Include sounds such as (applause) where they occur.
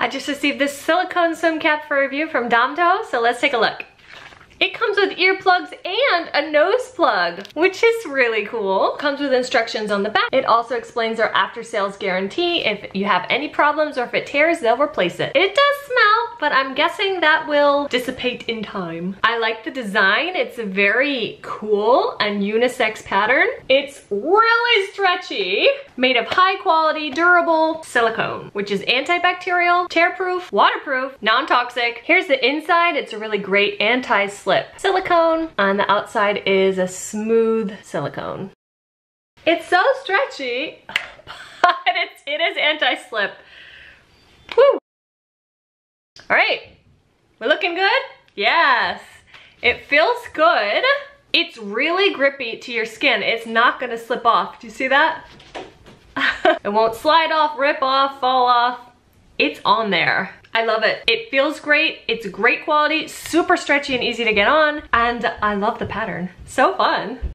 I just received this silicone swim cap for review from Damote, so let's take a look. It comes with earplugs and a nose plug, which is really cool. Comes with instructions on the back. It also explains our after sales guarantee. If you have any problems or if it tears, they'll replace it. It does smell, but I'm guessing that will dissipate in time. I like the design. It's a very cool and unisex pattern. It's really stretchy, made of high quality, durable silicone, which is antibacterial, tear-proof, waterproof, non-toxic. Here's the inside. It's a really great anti-slip slip silicone. On the outside is a smooth silicone. It's so stretchy, (laughs) but it's, it is anti-slip. Woo! All right, we're looking good? Yes. It feels good. It's really grippy to your skin. It's not gonna slip off. Do you see that? (laughs) it won't slide off, rip off, fall off. It's on there. I love it. It feels great. It's great quality, super stretchy and easy to get on. And I love the pattern. So fun.